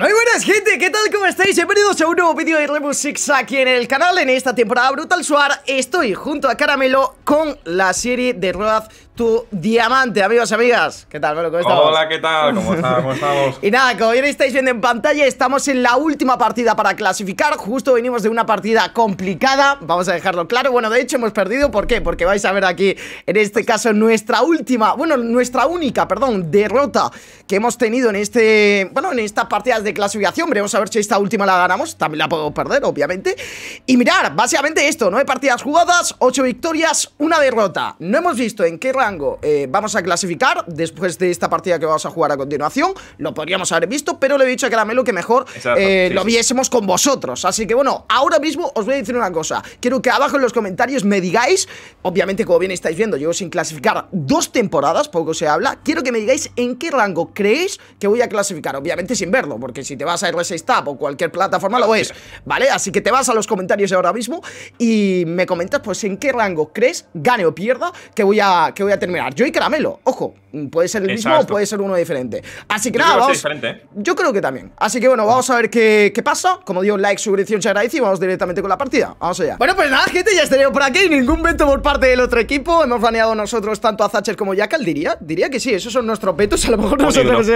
Muy buenas gente, ¿qué tal? ¿Cómo estáis? Bienvenidos a un nuevo vídeo de Rainbow Six aquí en el canal En esta temporada Brutal Suar estoy junto a Caramelo con la serie de Road tu Diamante, amigos y amigas. ¿Qué tal, Melo? ¿Cómo estamos? Hola, ¿qué tal? ¿Cómo, estamos? y nada, como bien estáis viendo en pantalla Estamos en la última partida para clasificar. Justo venimos de una partida complicada. Vamos a dejarlo claro, bueno, de hecho hemos perdido. ¿Por qué? Porque vais a ver aquí, en este caso Nuestra última, bueno, nuestra única, perdón Derrota que hemos tenido en este Bueno, en estas partidas de clasificación. Veremos a ver si esta última la ganamos. También la puedo perder, obviamente. Y mirar, básicamente esto, nueve partidas jugadas Ocho victorias, una derrota. No hemos visto en qué rango eh, vamos a clasificar Después de esta partida que vamos a jugar a continuación. Lo podríamos haber visto, pero le he dicho a Caramelo Que mejor eh, lo viésemos con vosotros. Así que bueno, ahora mismo os voy a decir una cosa. Quiero que abajo en los comentarios me digáis Obviamente, como bien estáis viendo, llevo sin clasificar dos temporadas Poco se habla. Quiero que me digáis en qué rango creéis que voy a clasificar. Obviamente sin verlo, porque si te vas a R6 Tab o cualquier plataforma lo es, ¿vale? Así que te vas a los comentarios ahora mismo y me comentas pues en qué rango crees, gane o pierda, que voy a, que voy a terminar. Yo y Caramelo, ojo, puede ser el mismo o puede ser uno diferente. Así que nada, vamos. ¿eh? Yo creo que también. Así que bueno, vamos a ver qué, qué pasa. Como digo, like, suscripción se agradece y vamos directamente con la partida. Vamos allá. Bueno, pues nada, gente, ya estaría por aquí. Ningún veto por parte del otro equipo. Hemos baneado nosotros tanto a Thatcher como Jackal, diría. Diría que sí, esos son nuestros vetos. A lo mejor nosotros.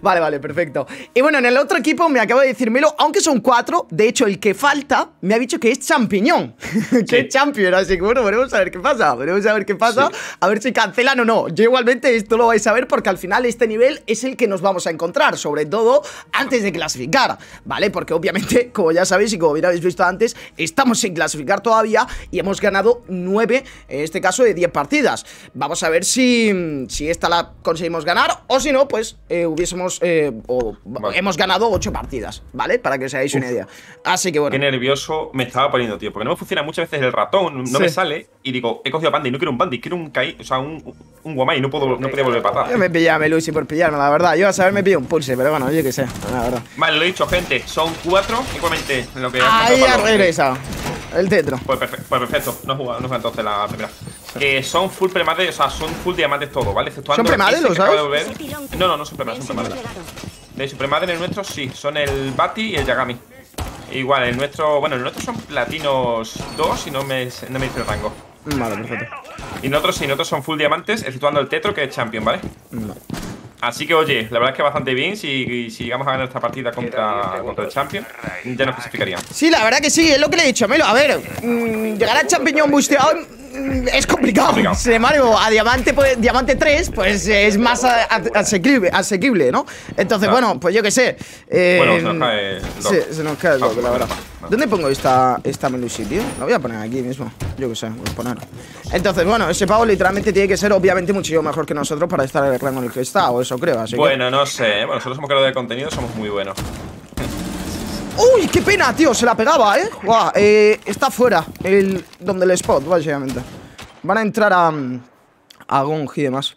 Vale, vale, perfecto. Y bueno, en el otro equipo me acabo de decírmelo, aunque son cuatro. De hecho, el que falta me ha dicho que es champiñón. que es champion. Así que bueno, veremos a ver qué pasa. Veremos a ver qué pasa. A ver si cancelan o no. Yo igualmente esto lo vais a ver porque al final este nivel es el que nos vamos a encontrar, sobre todo antes de clasificar, ¿vale? Porque obviamente, como ya sabéis y como bien habéis visto antes, estamos sin clasificar todavía y hemos ganado 9, en este caso de 10 partidas. Vamos a ver si, si esta la conseguimos ganar o si no, pues eh, hubiésemos, eh, o hemos ganado 8 partidas, ¿vale? Para que os hagáis una idea. Así que bueno. Qué nervioso me estaba poniendo, tío, porque no me funciona muchas veces el ratón, no me sale y digo, he cogido Bandy, no quiero un Bandy, quiero un Kai, o sea, un, un Guamai, no puedo, no podía volver para atrás. Yo me pillaba a Melusi por pillarme, la verdad. Yo a saber me pillo un pulse, pero bueno, yo qué sé, la verdad. Vale, lo he dicho, gente, son cuatro, igualmente, lo que Ahí ha regresado. El tetro. Pues, perfecto, pues perfecto. no juega, no entonces la primera. Que son full premades, o sea, son full diamantes todo, ¿vale? ¿Son premades, lo sabes? No, no, no son premades, son premades. De supremades en el nuestro sí, son el Bati y el Yagami. Igual, el nuestro, bueno, el nuestro son platinos 2 y no me, no me dice el rango. Vale, perfecto. Y nosotros sí, nosotros son full diamantes, exceptuando el Tetro que es champion, ¿vale? Vale. Así que oye, la verdad es que bastante bien si, si llegamos a ganar esta partida contra, contra el Champion, ya nos clasificaríamos. Sí, la verdad que sí, es lo que le he dicho a Melo. A ver, mmm, llegar al champiñón busteado es complicado. Sin embargo, a Diamante, pues, Diamante 3, pues es más asequible, asequible ¿no? Entonces, bueno, pues yo qué sé. Eh, bueno, se nos cae el Sí, se nos cae el la verdad. ¿Dónde pongo esta, esta Melusi, tío? La voy a poner aquí mismo. Yo qué sé, voy a poner. Entonces, bueno, ese pavo literalmente tiene que ser obviamente muchísimo mejor que nosotros para estar en el rango en el que está, o eso creo. Así bueno, no sé. Bueno, nosotros somos creadores de contenido, somos muy buenos. ¡Uy! ¡Qué pena, tío! Se la pegaba, ¿eh? Guau, eh, está fuera, el, donde el spot, básicamente. Van a entrar a, a Gong y demás.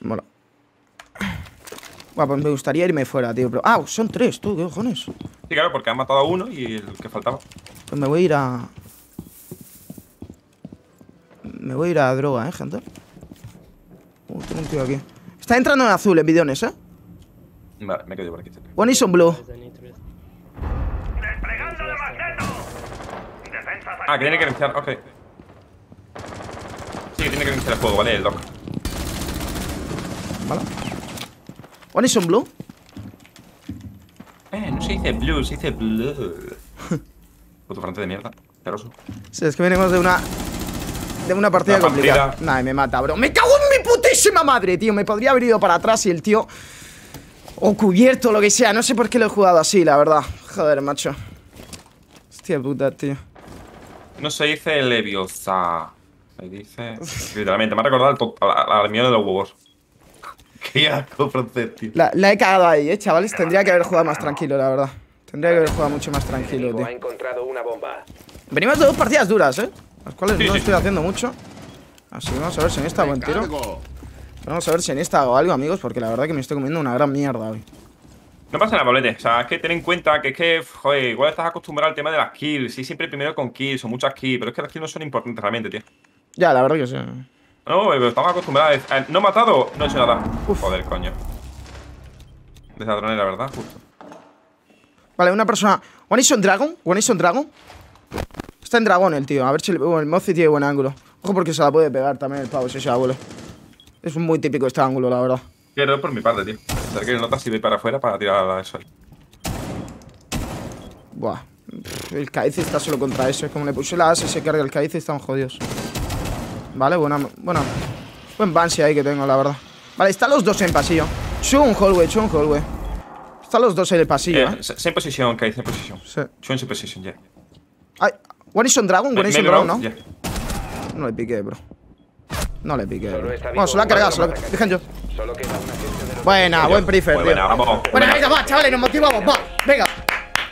Bueno. Bueno, pues me gustaría irme fuera, tío. Pero... Ah, son tres, tú, ¿qué cojones? Sí, claro, porque han matado a uno y el que faltaba. Pues me voy a ir a... Me voy a ir a droga, ¿eh, gente? Uh, tengo un tío aquí. Está entrando en azul, en bidones, ¿eh? Vale, me quedo por aquí. One is on blue. Ah, que tiene que iniciar, ok. Sí, que tiene que iniciar el juego, ¿vale? El dock. Vale. One is on blue. Eh, no se dice blue, se dice blue. Puto francés de mierda, ceroso. Sí, es que venimos de una de una partida complicada. Nah, me mata, bro. ¡Me cago en mi putísima madre, tío! Me podría haber ido para atrás y el tío... O cubierto, lo que sea. No sé por qué lo he jugado así, la verdad. Joder, macho. Hostia puta, tío. No se dice leviosa. Se dice... Literalmente, me ha recordado al mío de los huevos. Qué asco, francés, tío. La, he cagado ahí, eh, chavales. Tendría que haber jugado más tranquilo, la verdad. Tendría que haber jugado mucho más tranquilo, tío. Venimos de dos partidas duras, eh. Las cuales no estoy haciendo mucho. Así que vamos a ver si en esta hago tiro. Vamos a ver si en esta hago algo, amigos, porque la verdad que me estoy comiendo una gran mierda hoy. No pasa nada, Pablete. O sea, es que ten en cuenta que es que, joder, igual estás acostumbrado al tema de las kills. Sí, siempre primero con kills o muchas kills. Pero es que las kills no son importantes realmente, tío. Ya, la verdad que sí. No, pero estamos acostumbrados. A... No he matado, no he hecho nada. Uf. Joder, coño. Desadroné, la verdad, justo. Vale, una persona. One is on Dragon. One is on Dragon. Está en Dragón el tío. A ver si el, el Mozi tiene buen ángulo. Ojo porque se la puede pegar también el pavo si se abuelo. Es muy típico este ángulo, la verdad. Quiero por mi parte, tío. Que notas si voy para afuera para tirar a eso. Buah. Pff, El Kaiz está solo contra eso. Como le puse la asa y se carga el Kaiz, estamos jodidos. Vale, buena. Bueno. Buen Banshee ahí que tengo, la verdad. Vale, están los dos en pasillo. Chu un hallway, chu un hallway. Están los dos en el pasillo, Eh, eh. same position, Kai, same position. Sí. In same position, yeah. Ay, one is on Dragon, one is on Dragon, ¿no? yeah. No le piqué, bro. No le piqué. Bro. Bueno, se lo ha cargado, se lo ha... Dejen yo. Solo queda un agente de los Buena, buen prefer, tío. buena, vamos. Bueno, venga, va, chavales, nos motivamos, va. Venga.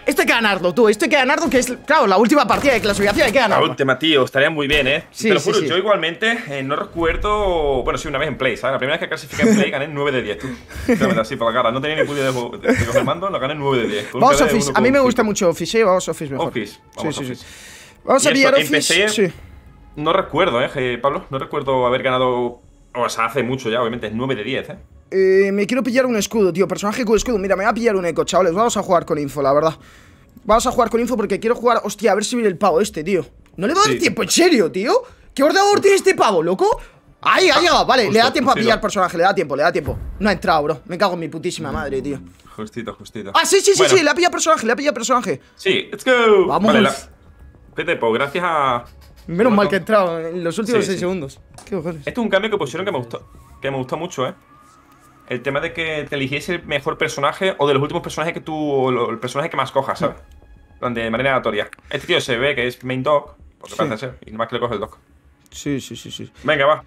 Esto hay que ganarlo, tú. Esto hay que ganarlo, que es, claro, la última partida de clasificación hay que La ganarlo. última, tío, estaría muy bien, ¿eh? Sí, Te lo sí, juro, sí. yo igualmente eh, no recuerdo. Bueno, sí, una vez en Play, ¿sabes? La primera vez que clasifiqué en Play gané 9 de 10, tú. Así por la cara. No tenía ni puta de, juego- de, de coger el mando, lo gané 9 de 10. con un Vamos Office. A mí me 1,5. gusta mucho Office, ¿eh? Vamos Office mejor. Office, Sí, vamos sí, Office. sí. Vamos a pillar Office. Sí. No recuerdo, ¿eh, Pablo? No recuerdo haber ganado. O sea, hace mucho ya, obviamente, 9 de 10, ¿eh? Eh, me quiero pillar un escudo, tío. Personaje con escudo. Mira, me voy a pillar un eco, chavales. Vamos a jugar con info, la verdad. Vamos a jugar con info porque quiero jugar. Hostia, a ver si viene el pavo este, tío. ¿No le va a dar Sí. tiempo? ¿En serio, tío? ¿Qué ordenador tiene este pavo, loco? Ahí, ha llegado. Vale, le da tiempo a pillar personaje, le da tiempo, le da tiempo. No ha entrado, bro. Me cago en mi putísima madre, tío. Justito, justito. Ah, sí, sí, sí, Bueno, sí, le ha pillado personaje, le ha pillado personaje. Sí, let's go. Vamos. Vale, la... Pues gracias a. Menos mal que entrado en los últimos Sí, 6 sí. segundos. ¿Qué cojones? Esto es un cambio que pusieron que me gustó. Que me gustó mucho, ¿eh? El tema de que te eligiese el mejor personaje o de los últimos personajes que tú. o el personaje que más cojas, ¿sabes? Plan, De manera aleatoria. Este tío se ve que es main dog, porque Sí. parece ser, y nada más que le coge el dog. Sí, sí, sí, sí. Venga, va.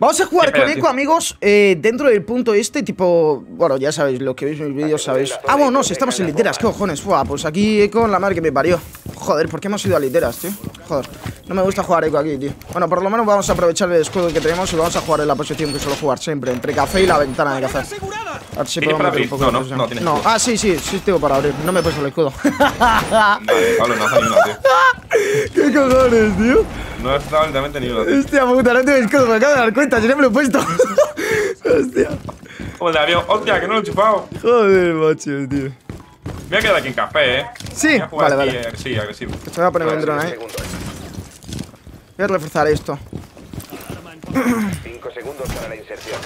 Vamos a jugar con. Eco, amigos, eh, dentro del punto este, tipo... Bueno, ya sabéis, lo que veis en mis vídeos sabéis... Ah, bueno, no, si estamos en literas, ¿qué cojones? Fua, pues aquí Eco, la madre que me parió. Joder, ¿por qué hemos ido a literas, tío? Joder, no me gusta jugar Eco aquí, tío. Bueno, por lo menos vamos a aprovechar el escudo que tenemos y vamos a jugar en la posición que suelo jugar siempre, entre café y la ventana de café. A ver si ¿Tienes podemos meter un poco No, no, no No, ah, sí, sí, sí tengo para abrir, no me he puesto el escudo. Vale, Pablo, no hace tío. ¿Qué cojones, tío? No has dado literalmente ni una, tío. Hostia puta, no tengo escudo, me acabo de dar cuenta, si no me lo he puesto. Hostia. Como el de avión. Hostia, que no lo he chupado. Joder, macho, tío. Me voy a quedar aquí en café, ¿eh? Sí, Voy a jugar vale, aquí, vale. eh, Sí, agresivo. Te voy a poner un dron ahí. segundos. Voy a reforzar esto. Cinco segundos para la inserción.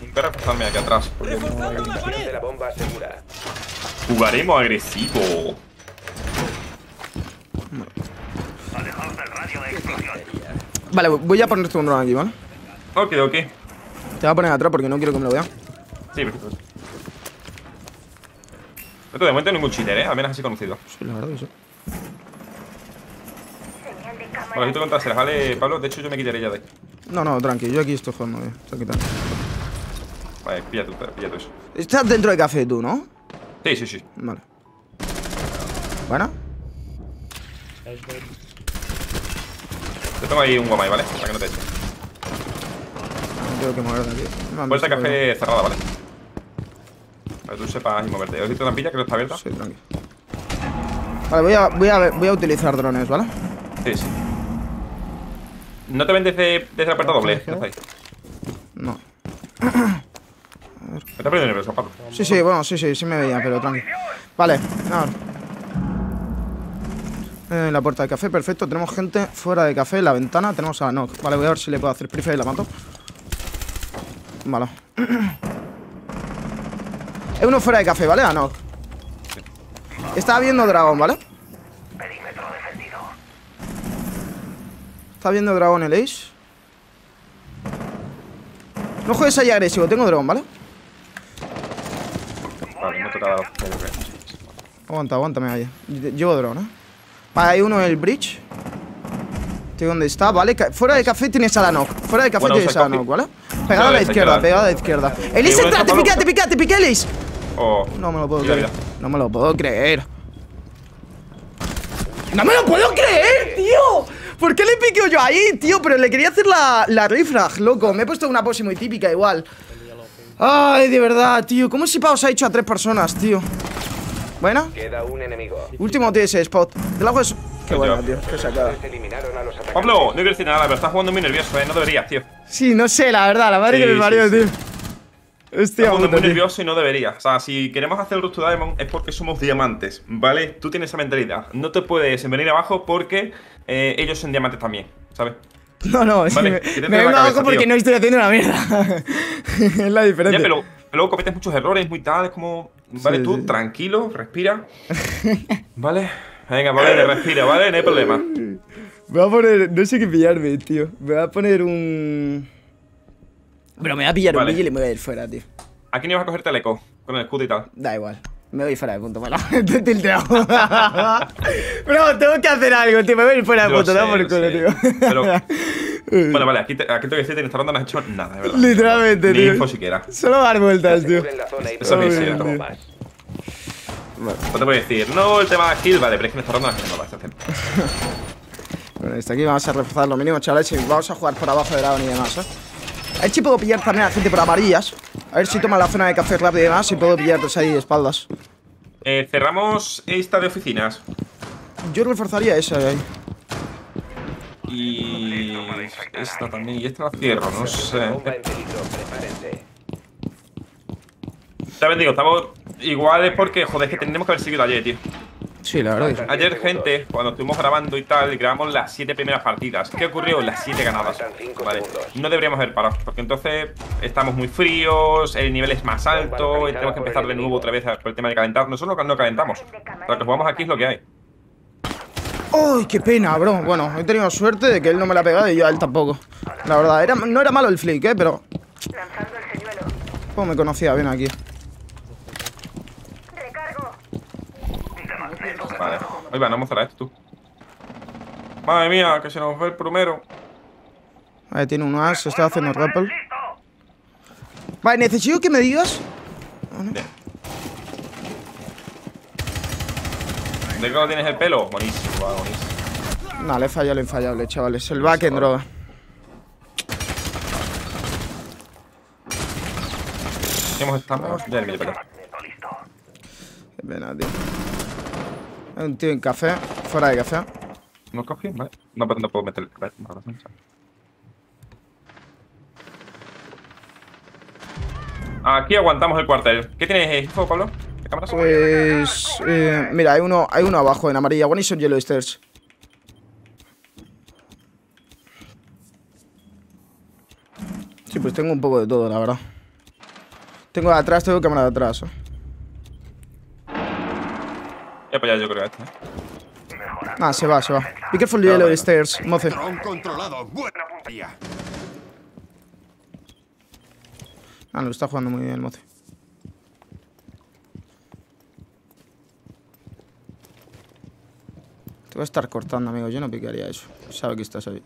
Voy a reforzarme aquí atrás. de la bomba segura. Jugaremos agresivo. Vale, voy a ponerte un dron aquí, ¿vale? Ok, ok. Te voy a poner atrás porque no quiero que me lo vean. Sí, perfecto. Esto de momento ningún cheater, ¿eh? Al menos así conocido. Sí, la verdad que sí. Bueno, si tú contra ¿vale, Pablo? De hecho, yo me quitaré ya de aquí. No, no, tranqui, yo aquí estoy jugando bien. Está quitando. Vale, pilla tú, pilla tú eso. Estás dentro de café tú, ¿no? Sí, sí, sí. Vale. Bueno. Te tengo ahí un guamay, ¿vale? Para que no te eche. No tengo que mover de aquí. No, Puerta café cerrada, ¿vale? Para que tú sepas y moverte. ¿Has visto la trampilla que no está abierta? Sí, tranqui. Vale, voy a, voy, a, voy a utilizar drones, ¿vale? Sí, sí. ¿No te ven desde, desde la puerta doble? Desde ahí. No. Me está perdiendo nervioso, Pablo. Sí, sí, bueno, sí, sí, sí me veía, pero tranqui. Vale, ahora. En la puerta de café, perfecto. Tenemos gente fuera de café, en la ventana. Tenemos a Nock. Vale, voy a ver si le puedo hacer prefe y la mato. Vale. Hay uno fuera de café, ¿vale? A Nock. Estaba viendo dragón, ¿vale? Está viendo dragón el Ace. No juegues ahí agresivo, tengo dragón, ¿vale? Vale, no toca dar. Aguanta, aguántame ahí. Lle- Llevo drone, ¿eh? Hay uno en el bridge. Tío, ¿dónde está? Vale, fuera de café tienes a la knock. Fuera de café Bueno, tienes a la coffee. knock, ¿vale? Pegada a la izquierda, pegada a la izquierda. ¡Elis, bueno, entra! ¡Te piqué, te piqué, te piqué! Oh. No me lo puedo Mira, creer. mira. No me lo puedo creer. ¡No me lo puedo creer, tío! ¿Por qué le piqueo yo ahí, tío? Pero le quería hacer la, la refrag, loco. Me he puesto una pose muy típica igual. Ay, de verdad, tío. ¿Cómo si Pau se ha hecho a tres personas, tío? ¿Buena? Queda un enemigo. Último TS spot. Del agua es. Qué job. tío. Qué sacada. Eliminaron a los atacantes. Pablo, no quiero decir nada, pero estás jugando muy nervioso, ¿eh? No deberías, tío. Sí, no sé, la verdad, la madre Sí, que me sí, parió, sí. tío. El mundo puta, muy tío. nervioso y no debería. O sea, si queremos hacer Root to Diamond es porque somos diamantes, ¿vale? Tú tienes esa mentalidad. No te puedes venir abajo porque eh, ellos son diamantes también, ¿sabes? No, no, es Vale, que me, me vengo abajo porque tío. no estoy haciendo una mierda. es la Ya, diferencia. pero luego cometes muchos errores, muy tal, es como. Vale, Sí, tú, sí. tranquilo, respira. ¿Vale? Venga, vale, respira, ¿vale? No hay problema. Me voy a poner. No sé qué pillarme, tío. Me voy a poner un. Pero me voy a pillar Vale. un Vigil y me voy a ir fuera, tío. Aquí no vas a coger teleco con el escudo y tal. Da igual. Me voy fuera de punto, bueno, te tilteo. Bro, tengo que hacer algo, tío. Me voy a ir fuera de punto, da por lo el culo, sé. tío. Pero- Bueno, vale, aquí, te, aquí tengo que decir que en esta ronda no has hecho nada, de verdad. Literalmente, Ni tío. info siquiera. Solo dar vueltas, tío. Eso tío. bombas. No te voy a decir, no, el tema de kill, vale, pero es que en esta ronda no has hecho nada. Bueno, desde aquí vamos a reforzar lo mínimo, chavales. Y vamos a jugar por abajo de dragón y demás, ¿eh? A ver si puedo pillar también a gente por amarillas. A ver si toma la zona de café rápido y demás. Y puedo pillarles ahí espaldas. Eh, cerramos esta de oficinas. Yo reforzaría esa de ahí. Y. Esta también. Y esta la cierro, no sé. También digo, estamos. Igual es porque, joder, es que tenemos que haber seguido ayer, tío. Sí, la verdad. Ayer, gente, cuando estuvimos grabando y tal, grabamos las siete primeras partidas. ¿Qué ocurrió? Las siete ganadas. Faltan cinco Vale. No deberíamos haber parado, porque entonces estamos muy fríos, el nivel es más alto y tenemos que empezar de nuevo otra vez por el tema de calentar. Nosotros no calentamos. Lo que jugamos aquí es lo que hay. ¡Uy, qué pena, bro! Bueno, he tenido suerte de que él no me la ha pegado y yo a él tampoco. La verdad, era, no era malo el flick, ¿eh? Pero... Lanzando el señuelo. Me conocía bien aquí. Recargo. Vale. Oye, va, no vamos a esto, tú. Madre mía, que se nos fue el primero. Vale, tiene un as, está haciendo rappel. Vale, necesito que me digas... Bien. ¿De qué lo tienes el pelo? Buenísimo, va, buenísimo. No, le he fallado lo infallable, chavales. El back en droga. ¿Qué hemos estado? Ya, para pena, tío. Hay un tío en café, fuera de café. ¿No cogí? Vale. No, pero no puedo meter. No, no. Aquí aguantamos el cuartel. ¿Qué tienes, info, Pablo? Pues... eh, mira, hay uno, hay uno abajo en amarilla. One is on yellow stairs. Sí, pues tengo un poco de todo, la verdad. Tengo de atrás, tengo cámara de atrás. Ya para allá, yo creo este. ¿eh? Ah, se va, se va. Be careful yellow bueno. stairs, moce. Ah, lo está jugando muy bien el moce. Te voy a estar cortando, amigo. Yo no picaría eso. Sabe que estás ahí.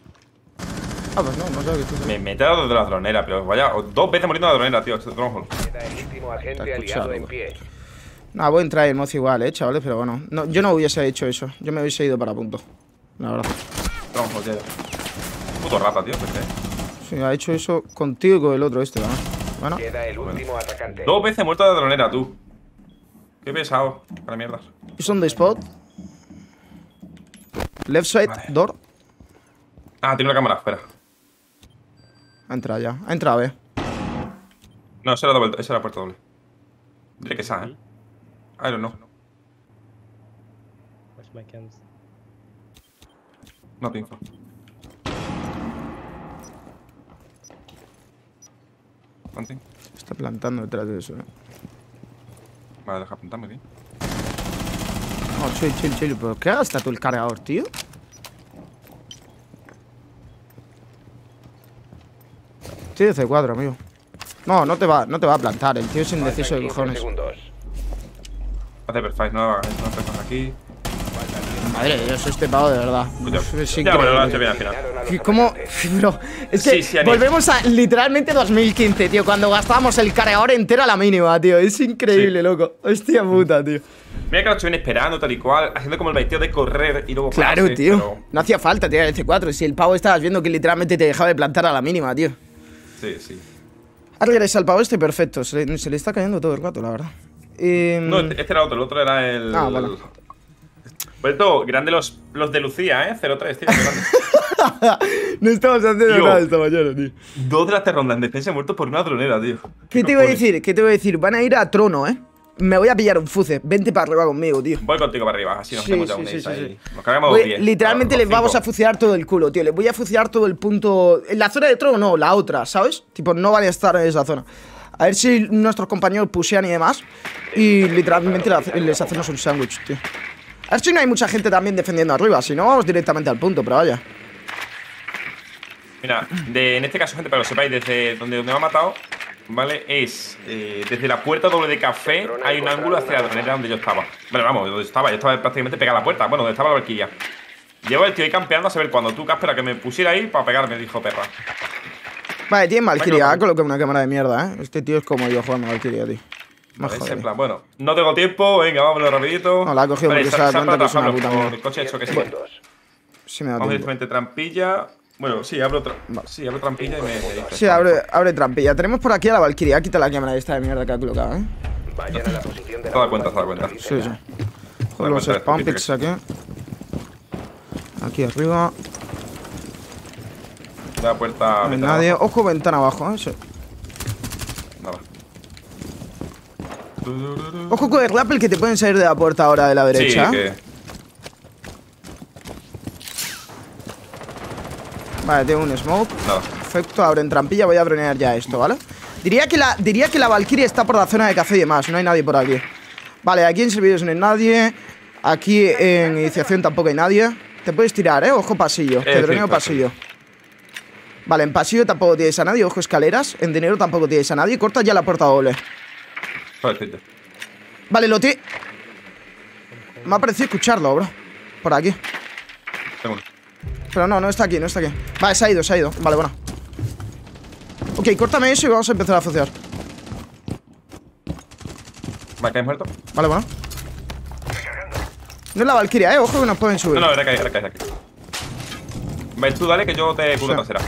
Ah, pues no, no sabe que estás ahí. Me, me he dado de la dronera, pero vaya, dos veces muriendo de la dronera, tío. Este pie. Nah, voy a entrar en mozo igual, eh, chavales, pero bueno. No, yo no hubiese hecho eso. Yo me hubiese ido para punto. La verdad. Dronehole, tío. Puto rata, tío. pues, eh. Sí, ha hecho eso contigo y con el otro este, ¿no? Bueno, Queda el último atacante. Dos veces muerto de la dronera, tú. Qué pesado. Para mierdas. is on the spot. Left side, Vale. door. Ah, tiene una cámara afuera. Ha entrado ya. Ha entrado, eh. No, esa era, doble, esa era puerta doble. Diré que esa, ¿eh? I don't know. Where's my cams? Está plantando detrás de eso, eh. Vale, deja plantar muy No, chill, chill, chill. ¿Pero qué gasta tú el cargador, tío? Tío de C4, amigo. No, no te va, no te va a plantar. El tío es indeciso de Faltan 15 cojones. segundos. Hace perfect, no hagas no aquí. Madre de Dios, este pavo de verdad. Es ya, bueno, lo has increíble. hecho bien al final. Eliminaron a los ¿Qué- ¿Cómo? Bro, es que Sí, sí, volvemos a literalmente 2015, tío, cuando gastábamos el cargador entero a la mínima, tío. Es increíble, Sí. loco. Hostia puta, tío. Mira que lo viene esperando, tal y cual, haciendo como el baiteo de correr y luego Claro, pararse, tío. pero- No hacía falta tirar el C4. Si el pavo estabas viendo que literalmente te dejaba de plantar a la mínima, tío. Sí, sí. Ha regresado el pavo este perfecto. Se le, se le está cayendo todo el rato, la verdad. Eh, No, este, este era otro, el otro era el. Ah, vale. Vuelto grande los, los de Lucía, ¿eh? 03, tío. No estamos haciendo Tío. nada esta mañana, tío. Dos de las rondas en defensa muertos por una dronera, tío. ¿Qué te iba a decir? ¿Qué te iba a decir? Van a ir a trono, ¿eh? Me voy a pillar un fuce. Vente para arriba conmigo, tío. Voy contigo para arriba, así nos Sí, sí, un sí, ahí. Nos cargamos Voy- 10. literalmente les vamos a cinco. fucilar todo el culo, tío. Les voy a fucilar todo el punto. En la zona de trono, no, la otra, ¿sabes? Tipo, no van a estar en esa zona. A ver si nuestros compañeros pushean y demás. Y literalmente les hacemos un sándwich, tío. A ver si no hay mucha gente también defendiendo arriba. Si no, vamos directamente al punto, pero vaya. Mira, de, en este caso, gente, para que lo sepáis, desde donde me ha matado, ¿vale? Es eh, desde la puerta doble de café, hay un ángulo hacia la donde yo estaba. Bueno, vamos, donde estaba, yo estaba prácticamente pegada a la puerta, bueno, donde estaba la barquilla. Llevo el tío ahí campeando a saber cuando tú, Casper, a que me pusiera ahí para pegarme, dijo perra. Vale, tiene Valkyria. Colocado una cámara de mierda, ¿eh? Este tío es como yo jugando Valkyria, tío. Me Vale, jode. en plan, bueno, no tengo tiempo, venga, vámonos rapidito. No, la ha cogido Vale, porque se da cuenta que es una puta mierda. el coche hecho que sí. Sí, me da Vamos tiempo. directamente trampilla. Bueno, sí, abro, tra sí, abro trampilla y me. Sí, abre, abre trampilla. Tenemos por aquí a la Valkyria. Quita la cámara esta de mierda que ha colocado, ¿eh? Vayan a la posición de la cuenta, cuenta. Sí, sí. Joder, los de spam picks aquí. Aquí arriba. La puerta. No hay nadie. abajo. Ojo, ventana abajo, ¿eh? Sí. Nada. Ojo con el rappel que te pueden salir de la puerta ahora de la derecha. Sí, que. Vale, tengo un smoke. Nada. Perfecto, abren trampilla. Voy a bronear ya esto, ¿vale? Diría que la, diría que la Valkyrie está por la zona de café y demás. No hay nadie por aquí. Vale, aquí en servicios no hay nadie. Aquí en iniciación tampoco hay nadie. Te puedes tirar, ¿eh? Ojo pasillo. Te sí, droneo pasillo. Vale, en pasillo tampoco tienes a nadie. Ojo escaleras. En dinero tampoco tienes a nadie. Corta ya la puerta doble. Vale, lo tiene. Me ha parecido escucharlo, bro. Por aquí. Tengo. Pero no, no está aquí, no está aquí. Vale, se ha ido, se ha ido. Vale, bueno. Ok, córtame eso y vamos a empezar a fuciar. Vale, ¿caes muerto? Vale, bueno. No es la Valkyria, eh. Ojo que nos pueden subir. No, no, era caes, era caes aquí. Ves tú, dale, que yo te cubro Sí. trasera.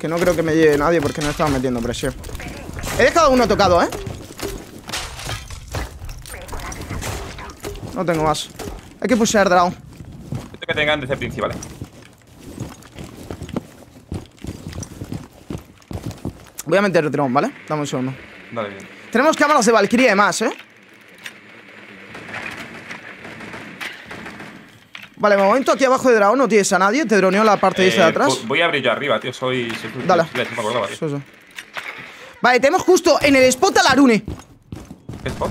Que no creo que me lleve nadie porque no estaba metiendo presión. He dejado uno tocado, eh. No tengo más. Hay que pushear draw. Que tengan desde principales. Voy a meter drone, ¿vale? Dame un segundo. Dale, bien. Tenemos cámaras de Valkyrie y demás, ¿eh? Vale, de momento aquí abajo de dragón no tienes a nadie. Te droneo la parte esa de Eh, atrás. vo- Voy a abrir yo arriba, tío. Soy. soy Dale. me acordaba, tío. Vale, tenemos justo en el spot a la Arune. ¿Qué spot?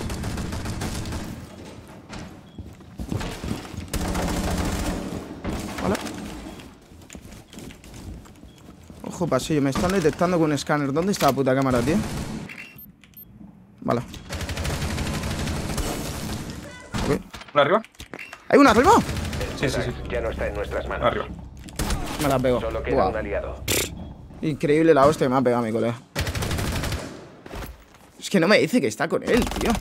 Pasillo. Me están detectando con un escáner. ¿Dónde está la puta cámara, tío? Vale. ¿Uno arriba? ¿Hay una arriba? Sí, sí, sí. Ya no está en nuestras manos. Arriba. Me la pego. Solo queda Buah. un aliado. Increíble la hostia que me ha pegado mi colega. Es que no me dice que está con él, tío.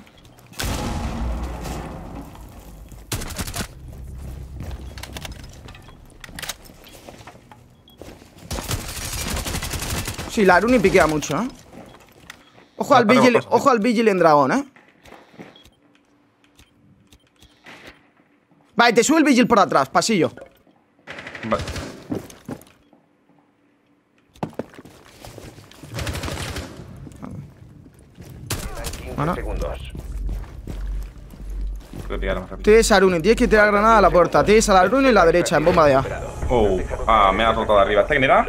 Sí, la Aruni piquea mucho, ¿eh? Ojo al Vigil, ojo al Vigil en dragón, ¿eh? Vale, te sube el Vigil por atrás, pasillo. Vale. Quedan 15 Bueno. segundos. Creo que más rápido. Tienes a Aruni, tienes que tirar granada a la puerta. Tienes a la Aruni en la derecha, en bomba de A. Oh, ah, me ha rotado arriba. ¿Este quién era?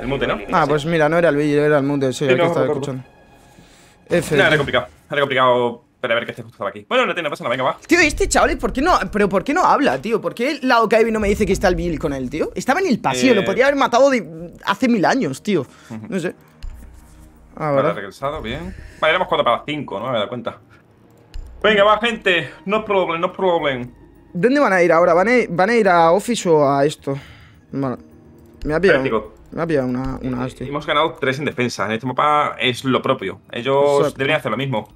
El mute, ¿no? Ah, pues mira, no era el Vigil, era el Mute, sí, el que no, estaba escuchando. F. No, era complicado. Era complicado. Pero a ver que este justo estaba aquí. Bueno, no tiene pasa nada, venga, va. Tío, este chaval, ¿por qué no? ¿Pero por qué no habla, tío? ¿Por qué la Okaibi no me dice que está el Vigil con él, tío? Estaba en el pasillo, Eh. lo podría haber matado de- hace mil años, tío. No sé. Ah, Vale, regresado, bien. Vale, éramos 4 para las 5, ¿no? Me he dado cuenta. Venga, va, gente. No problem, no problem. ¿Dónde van a ir ahora? ¿Van a ir, van a, ir a Office o a esto? Vale. Me ha pillado, me ha pillado una, una hostia. Hemos ganado 3 en defensa. En este mapa es lo propio. Ellos Exacto. deberían hacer lo mismo.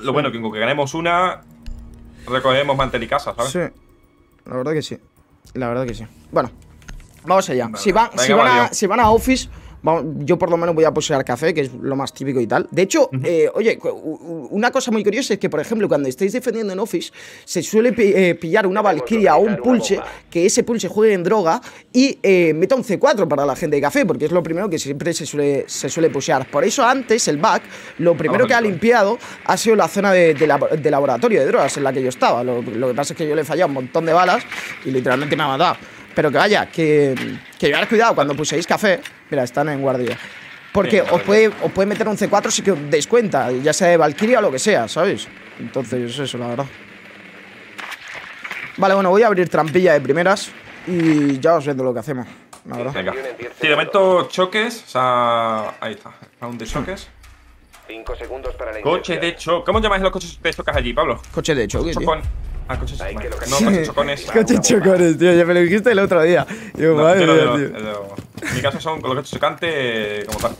Lo bueno que con que ganemos una, recogemos mantel y casa, ¿sabes? Sí, la verdad que sí. La verdad que sí. Bueno, vamos allá. Vale. Si, van, si, van a, si van a Office, yo por lo menos voy a posear café, que es lo más típico y tal. De hecho, eh, oye, cu- u- una cosa muy curiosa es que, por ejemplo, cuando estáis defendiendo en Office, se suele pi- eh, pillar una Valkyria o un Pulse, que ese Pulse juegue en droga y eh, meta un C4 para la gente de café, porque es lo primero que siempre se suele, se suele pushear. Por eso antes, el back, lo primero que ha eh. limpiado ha sido la zona de, de labo- de laboratorio de drogas en la que yo estaba. Lo, lo que pasa es que yo le he fallado un montón de balas y literalmente me ha matado. Pero que vaya, que, que llevaros cuidado cuando puséis café. Mira, están en guardia. Porque os, puede, os puede meter un C4 si que os deis cuenta, ya sea de Valkyria o lo que sea, ¿sabes? Entonces, eso, la verdad. Vale, bueno, voy a abrir trampilla de primeras y ya os viendo lo que hacemos, la verdad. Venga. Momento choques. O sea, ahí está. Round de choques. 5 segundos para la Coche de choque. ¿Cómo llamáis los coches de chocas allí, Pablo? Coche de choque, tío. Ah, coches Hay que vale. localizar- No, coches chocones. Coche chocones, tío, ya me lo dijiste el otro día. Digo, No, madre yo no mía, tío. el de- En mi caso son los coches chocantes como tal.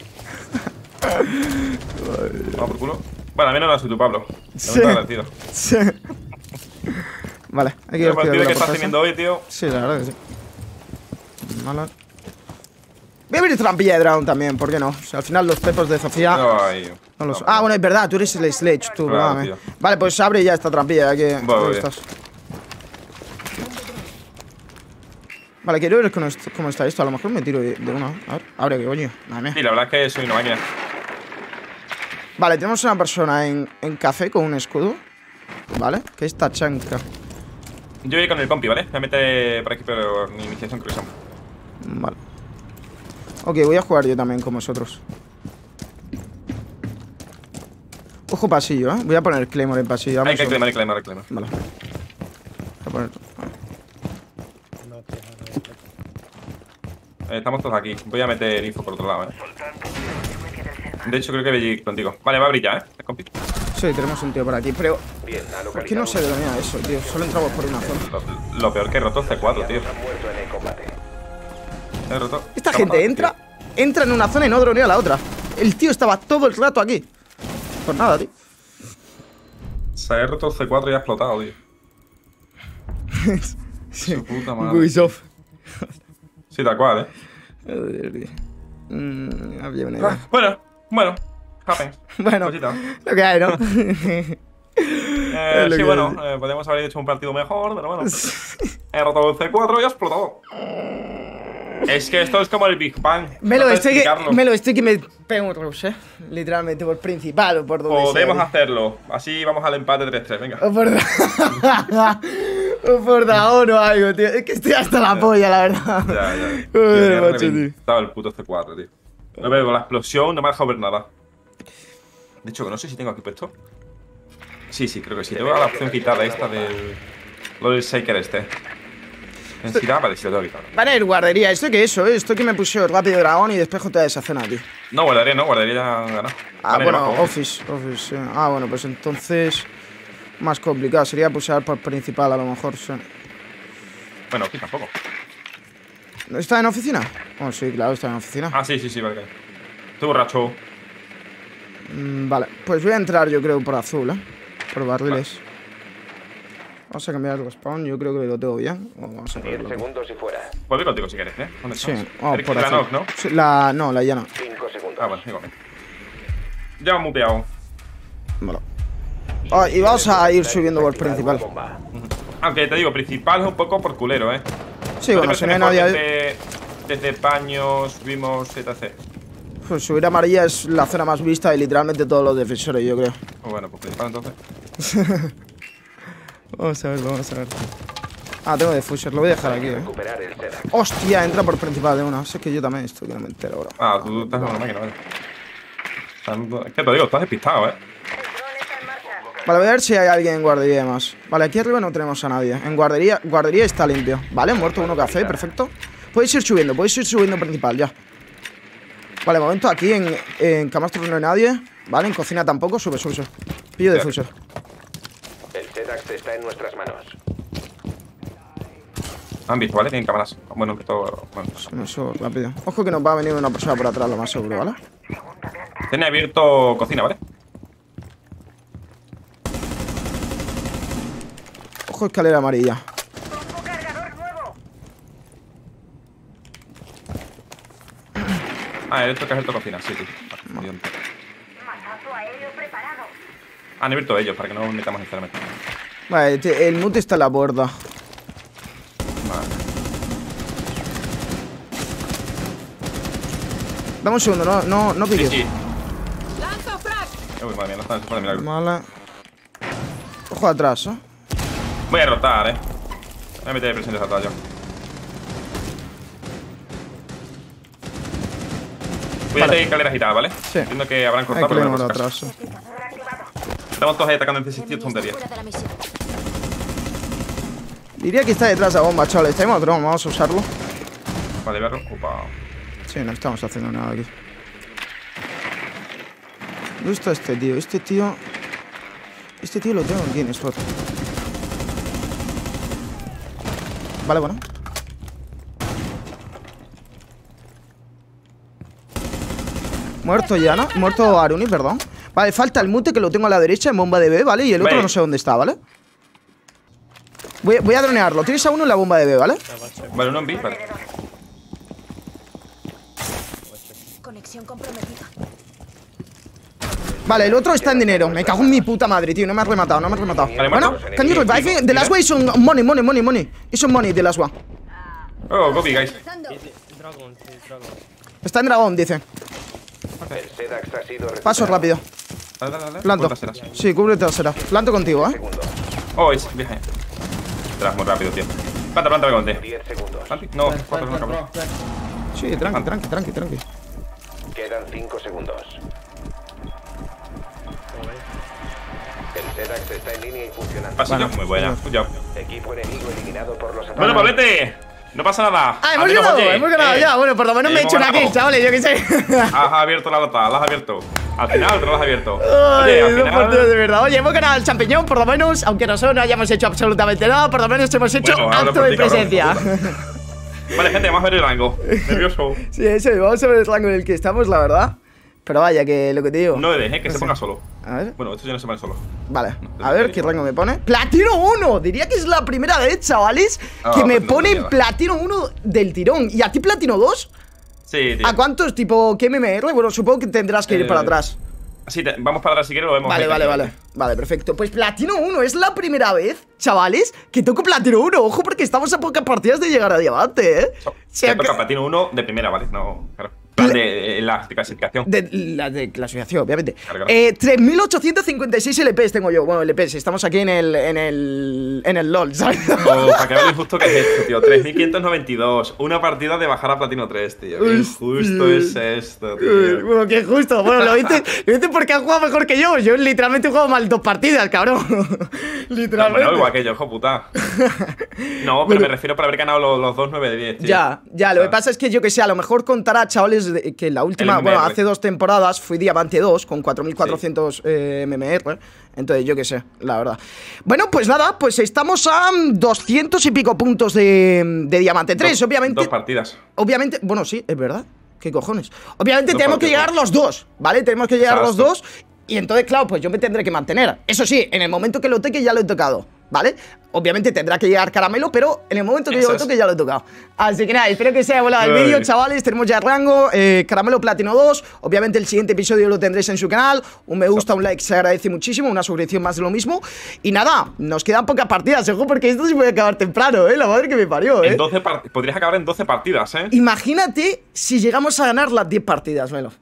Vamos por culo. Bueno, a mí no lo soy tú, Pablo. Sí. agradecido. Sí. Vale, hay que El ir partido que estás teniendo hoy, tío. Sí, la verdad que sí. Vale. Voy a abrir trampilla de Drown también, ¿por qué no? O sea, al final los pepos de Sofía no, Ay, los... no, Ah, bueno, es verdad, tú eres el Sledge, tú, Claro, tío. Vale, pues abre ya esta trampilla, ya que... Vale, ¿dónde bien. estás? Vale, quiero ver cómo, est- cómo está esto. A lo mejor me tiro de, una. A ver, abre, que coño. Madre mía. Sí, la verdad es que soy una máquina. Vale, tenemos una persona en, en café con un escudo. Vale, que es Tachanka. Yo voy con el compi, ¿vale? Me mete por aquí, pero mi iniciación son. Vale. Ok, voy a jugar yo también con vosotros. Ojo pasillo, ¿eh? Voy a poner Claymore en pasillo. Hay que a- reclamar, reclamar, reclamar. Vale. Voy a poner... Eh, estamos todos aquí. Voy a meter info por otro lado, ¿eh? De hecho, creo que voy a ir contigo. Vale, va a brillar, ¿eh? El compi. Sí, tenemos un tío por aquí, pero... ¿Por qué no se localizado domina eso, tío? Solo entramos por una zona. Lo, lo peor que he roto es C4, tío. He roto. Esta gente entra, tío. entra en una zona y no dronea a la otra. El tío estaba todo el rato aquí. Por nada, tío. Se ha roto C4 y ha explotado, tío. Su puta madre. Ubisoft. Sí, tal cual, ¿eh? Joder, tío. Mm, había una idea. Ah, bueno, bueno. Bueno, Cosita. lo que hay, ¿no? Eh, sí, bueno, eh, podríamos haber hecho un partido mejor, pero bueno. He roto el C4 y ha explotado. Es que esto es como el Big Bang. me, lo no estoy que, me lo estoy que me pego un rush, eh. Literalmente, por principal o por donde Podemos sea, hacerlo. Así vamos al empate 3-3, venga. O por, da- o por Daon o algo, tío. Es que estoy hasta la polla, la verdad. Ya, ya. Ha macho, tío. reventado el puto C4, tío. No veo la explosión, no me ha dejado ver nada. De hecho, no sé si tengo aquí puesto. Sí, sí, creo que sí. Tengo la opción quitada esta del. Lo del Shaker este. Vale, sí lo tengo quitado. Van a ir guardería. ¿Esto qué es eso? eh? Esto que me puse rápido dragón y despejo toda esa zona, tío. No, guardaría, no, guardaría ya ganado. Ah, Van bueno. Office, Office, sí. Ah, bueno, pues entonces. Más complicado. Sería pulsar por principal, a lo mejor, sí. Bueno, aquí tampoco. ¿Está en oficina? Oh, sí, claro, está en oficina. Ah, sí, sí, sí, vale. vale. Estoy borracho. Mm, vale, pues voy a entrar, yo creo, por azul, ¿eh? Por barriles. Vamos a cambiar el spawn, yo creo que lo tengo bien. Vamos a 10 ponerlo. segundos y fuera. Vuelve contigo si quieres, ¿eh? ¿Dónde Sí, Eres por la knock, ¿no? Sí, la, no, la llana. 5 segundos. Ah, bueno, igual. Ya me muteado. Vale. Ah, y vamos a ir subiendo por principal. Bomba. Aunque te digo, principal es un poco por culero, ¿eh? Sí, ¿No te bueno, si no hay nadie ahí. Desde, desde paños, vimos etc. Pues subir a amarilla es la zona más vista y literalmente todos los defensores, yo creo. Pues bueno, pues principal entonces. Vamos a ver, vamos a ver. Ah, tengo defuser, lo voy a dejar aquí, eh. Hostia, entra por principal de una. Sé que yo también estoy que no me entero, bro. Ah, tú estás en una máquina, vale. Es que te digo, estás despistado, ¿eh? Vale, voy a ver si hay alguien en guardería y demás. Vale, aquí arriba no tenemos a nadie. En guardería, guardería está limpio. Vale, muerto uno café, perfecto. Podéis ir subiendo, podéis ir subiendo principal, ya. Vale, momento aquí en, en camastro no hay nadie. Vale, en cocina tampoco, sube, sube, sube. Pillo de Ya. Está en nuestras manos. Han visto, ¿vale? Tienen cámaras. Bueno, que todo. Bueno, pues. Rápido. Ojo que nos va a venir una persona por atrás, lo más seguro, ¿vale? Tiene abierto cocina, ¿vale? Ojo escalera amarilla. Ah, esto que es el cocina, sí, sí. Vale, jodido. Masazo aéreo preparado. Han abierto ellos para que no nos metamos sinceramente. Vale, te- el mute está a la puerta. Vale. Dame un segundo, no, no, no Sí, piques. sí. Uy, madre mía, no está en. Vale. Ojo atrás, ¿eh? Voy a rotar, eh. Voy a meter presión de atrás yo. Cuídate Vale. escaleras tal, ¿vale? Sí. Entiendo que habrán cortado pero no atrás. sí. Estamos todos ahí atacando en ese sitio, tontería. Fuera de la misión. Diría que está detrás de la bomba, chavales. Tenemos dron, vamos a usarlo. Vale, verlo. Opa. Sí, no estamos haciendo nada aquí. ¿Dónde está este tío? Este tío... Este tío lo tengo aquí en spot. Vale, bueno. Muerto ya, ¿no? Muerto Aruni, perdón. Vale, falta el mute que lo tengo a la derecha en bomba de B, ¿vale? Y el otro Vale. no sé dónde está, ¿vale? Voy, voy a dronearlo. Tienes a uno en la bomba de B, ¿vale? Vale, uno en B, vale. Conexión comprometida. Vale, el otro está en dinero. Me cago en mi puta madre, tío. No me has rematado, no me has rematado. Vale, bueno, can you revive me? The last way is on money, money, money, money. It's on money, the last one. Oh, copy, guys. Está en dragón, dice. El SEDAX ha sido Paso rápido. Dale, dale, dale. Planto. Sí, cubre trasera. Planto contigo, ¿eh? Oh, es viaje. Tras, muy rápido, tío. Planta, planta, me conté. 10 segundos. Planti. No, cuatro, no, cabrón. Sí, tranqui, tranqui, tranqui, tranqui. Quedan 5 segundos. El SEDAX está en línea y funcionando. Pasillo, Bueno, muy buena. Equipo enemigo eliminado por los Bueno, ataques. Pablete. No pasa nada. Ah, hemos ganado, hemos ganado eh, ya. Bueno, por lo menos me he hemos hecho una ganado. kill, chavales, yo qué sé. Has abierto la lata, la has abierto. Al final has abierto. Ay, Oye, al dos partidos de final. verdad. Oye, hemos ganado el champiñón, por lo menos, aunque nosotros no hayamos hecho absolutamente nada, por lo menos hemos hecho Bueno, acto de ti, presencia. Vale, gente, vamos a ver el rango. Nervioso. sí, eso, vamos a ver el rango en el que estamos, la verdad. Pero vaya, que lo que te digo. No le dejes que se ponga solo. A ver. Bueno, esto ya no se pone solo. Vale, No, a ver qué rango me pone. ¡Platino 1! Diría que es la primera vez, chavales, Ah, que me pues no pone tenía. Platino 1 del tirón. ¿Y a ti Platino 2? Sí, tío. ¿A cuántos? Tipo, ¿qué MMR? Bueno, supongo que tendrás que ir Eh, para atrás. Sí, te- vamos para atrás si quieres, lo vemos. Vale, vale, vale. Vale, perfecto. Pues Platino 1 es la primera vez, chavales, que toco Platino 1. Ojo, porque estamos a pocas partidas de llegar a diamante, ¿eh? So- O sea, que- platino 1 de primera, ¿vale? No, claro. Plan de, la clasificación. De la de clasificación, obviamente. Claro, claro. Eh, 3.856 LPs tengo yo. Bueno, LPs, estamos aquí en el. en el. en el LOL, ¿sabes? Oh, para que veas lo injusto que es esto, tío. 3592. Una partida de bajar a platino 3, tío. Qué injusto es esto, tío. Bueno, qué justo. Bueno, lo dices, lo dices porque has jugado mejor que yo. Yo literalmente he jugado mal dos partidas, cabrón. literalmente. Bueno, igual que yo, hijo puta. No, pero me refiero para haber ganado los, los dos 9 de 10, tío. Ya, ya, lo que pasa es que yo que sé, a lo mejor contará, chavales, de- que la última, bueno, hace dos temporadas fui Diamante 2 con 4400 eh, MMR. Entonces, yo que sé, la verdad. Bueno, pues nada, pues estamos a mm, 200 y pico puntos de, de Diamante 3. dos- obviamente, Dos partidas. obviamente, bueno, sí, es verdad. ¿Qué cojones? Obviamente Dos tenemos que llegar los dos, ¿vale? Tenemos que llegar los dos. Y entonces, claro, pues yo me tendré que mantener. Eso sí, en el momento que lo toque ya lo he tocado, ¿vale? Obviamente tendrá que llegar caramelo, pero en el momento que Eso yo lo es. toque ya lo he tocado. Así que nada, espero que os haya volado el vídeo, chavales. Tenemos ya el rango, eh, caramelo platino 2. Obviamente el siguiente episodio lo tendréis en su canal. Un me gusta, un like se agradece muchísimo. Una suscripción más de lo mismo. Y nada, nos quedan pocas partidas, ojo, porque esto se puede acabar temprano, ¿eh? La madre que me parió, ¿eh? En 12 part- Podrías acabar en 12 partidas, ¿eh? Imagínate si llegamos a ganar las 10 partidas, Melo.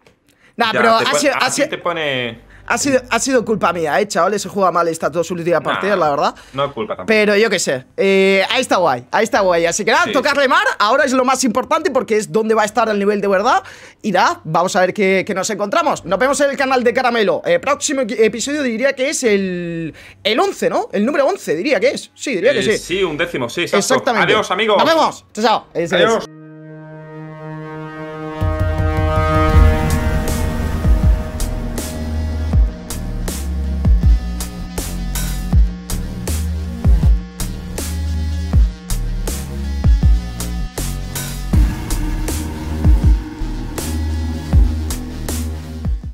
Nah, Ya, pero ha, así sido, te pone. Ha sido- ha sido culpa mía, eh, chavales. Se juega mal estas dos últimas partidas, Nah, la verdad. No es culpa tampoco. Pero yo qué sé, eh, ahí está guay, ahí está guay. Así que nada, Sí. tocarle mar, ahora es lo más importante porque es donde va a estar el nivel de verdad. Y nada, vamos a ver qué, qué nos encontramos. Nos vemos en el canal de Caramelo. Eh, próximo episodio diría que es el, el 11, ¿no? El número 11 diría que es. Sí, diría que Eh, sí. Sí, un décimo, sí, exacto. Exactamente. Adiós, amigos. Nos vemos. Chao, chao. Es. Adiós.